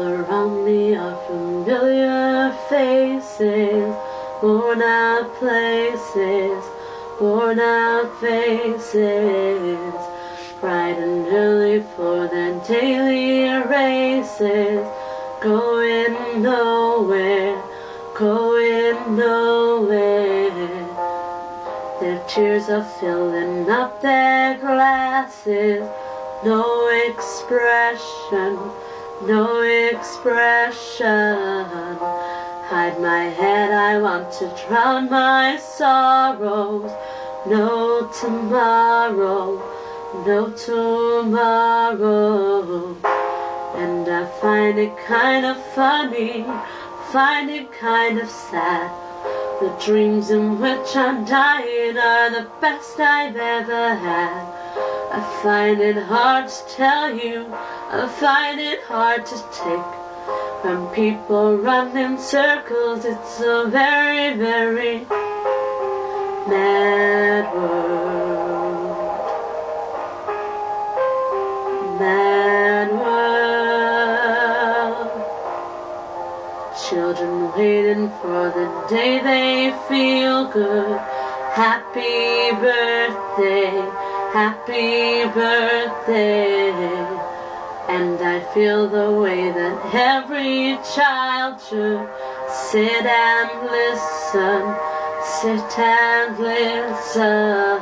around me are familiar faces, worn out places, worn out faces, bright and early for their daily races, going nowhere, going nowhere. Their tears are filling up their glasses, no expression, no expression. Hide my head, I want to drown my sorrows. No tomorrow, no tomorrow. And I find it kind of funny, find it kind of sad. The dreams in which I'm dying are the best I've ever had. I find it hard to tell you, I find it hard to take. When people run in circles, it's a very, very mad world. Mad world. Children waiting for the day they feel good. Happy birthday, happy birthday. And I feel the way that every child should sit and listen, sit and listen.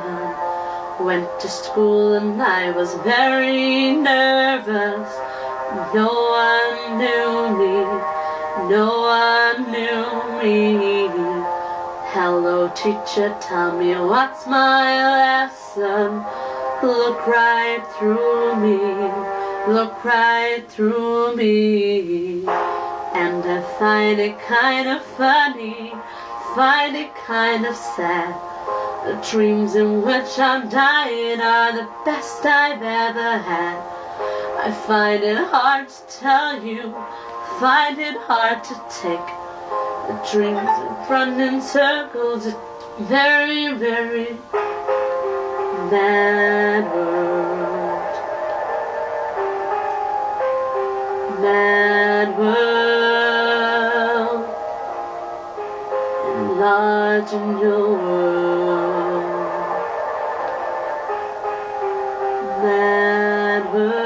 Went to school and I was very nervous. No one knew me, no one knew me. Hello, teacher, tell me what's my lesson. Look right through me, look right through me. And I find it kind of funny, find it kind of sad. The dreams in which I'm dying are the best I've ever had. I find it hard to tell you, find it hard to take. The dreams run in circles, very, very mad world. Mad world. Enlarge your world. Mad world.